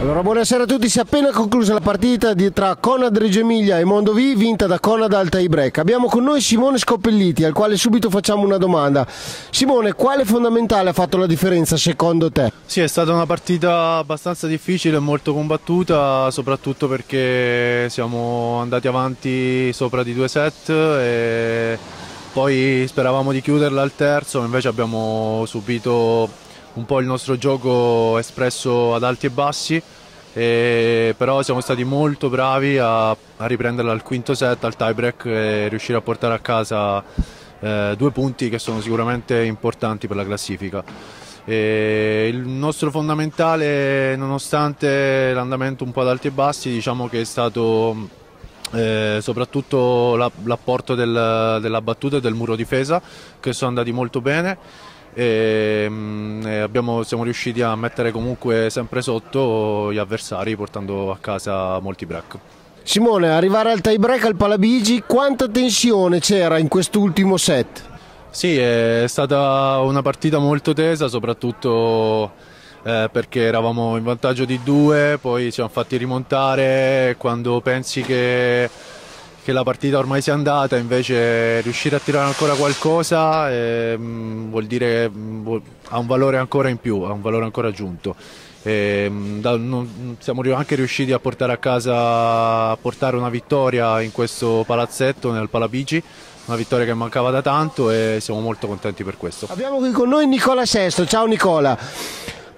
Allora, buonasera a tutti. Si è appena conclusa la partita di, tra Conad Reggio Emilia e Mondovì, vinta da Conad al tie. Abbiamo con noi Simone Scoppelliti, al quale subito facciamo una domanda. Simone, quale fondamentale ha fatto la differenza secondo te? Sì, è stata una partita abbastanza difficile e molto combattuta, soprattutto perché siamo andati avanti sopra di due set e poi speravamo di chiuderla al terzo, invece abbiamo subito un po' il nostro gioco espresso ad alti e bassi, e però siamo stati molto bravi a, a riprenderla al quinto set, al tiebreak e riuscire a portare a casa eh, due punti che sono sicuramente importanti per la classifica. E il nostro fondamentale, nonostante l'andamento un po' ad alti e bassi, diciamo che è stato eh, soprattutto l'apporto del, della battuta e del muro difesa che sono andati molto bene e, mm, e abbiamo, siamo riusciti a mettere comunque sempre sotto gli avversari portando a casa molti break. Simone, arrivare al tie break al Palabigi, quanta tensione c'era in quest'ultimo set? Sì, è stata una partita molto tesa, soprattutto eh, perché eravamo in vantaggio di due, poi ci siamo fatti rimontare, quando pensi che che la partita ormai sia andata, invece riuscire a tirare ancora qualcosa eh, vuol dire vuol, ha un valore ancora in più, ha un valore ancora aggiunto. E, da, non, siamo anche riusciti a portare a casa a portare una vittoria in questo palazzetto nel Palabici una vittoria che mancava da tanto e siamo molto contenti per questo. Abbiamo qui con noi Nicola Sesto, ciao Nicola.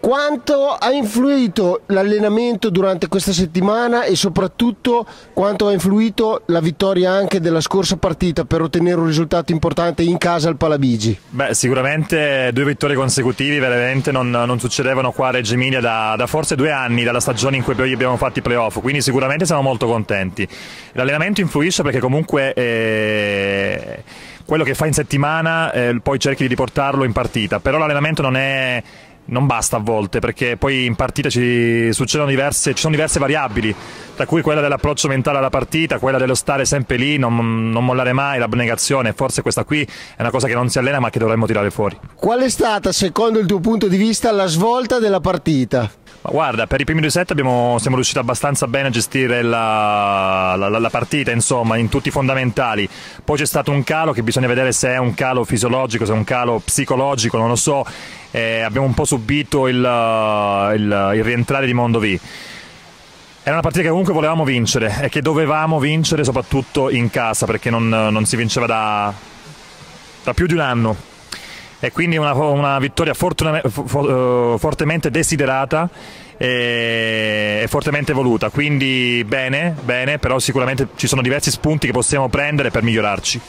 Quanto ha influito l'allenamento durante questa settimana e soprattutto quanto ha influito la vittoria anche della scorsa partita per ottenere un risultato importante in casa al Palabigi? Beh, sicuramente due vittorie consecutive veramente non, non succedevano qua a Reggio Emilia da, da, forse due anni, dalla stagione in cui abbiamo fatto i playoff, quindi sicuramente siamo molto contenti. L'allenamento influisce perché comunque... Eh, quello che fa in settimana eh, poi cerchi di riportarlo in partita, però l'allenamento non è non basta a volte perché poi in partita ci succedono diverse, ci sono diverse variabili tra cui quella dell'approccio mentale alla partita, quella dello stare sempre lì, non, non mollare mai, l'abnegazione, forse questa qui è una cosa che non si allena ma che dovremmo tirare fuori. Qual è stata secondo il tuo punto di vista la svolta della partita? Ma guarda, per i primi due set abbiamo, siamo riusciti abbastanza bene a gestire la, la, la, partita, insomma, in tutti i fondamentali. Poi c'è stato un calo che bisogna vedere se è un calo fisiologico, se è un calo psicologico, non lo so. Eh, abbiamo un po' subito il, il, il rientrare di Mondovì. Era una partita che comunque volevamo vincere e che dovevamo vincere soprattutto in casa perché non, non si vinceva da, da più di un anno e quindi una, una vittoria fortemente, eh, fortemente desiderata e fortemente voluta, quindi bene, bene, però sicuramente ci sono diversi spunti che possiamo prendere per migliorarci.